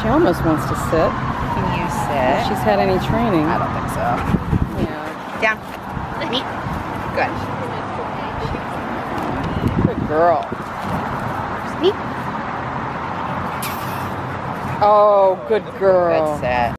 She almost wants to sit. Can you sit? If she's had any training. I don't think so. Yeah. Down. Meet. Good. Good girl. Meet. Oh, good girl. Good set.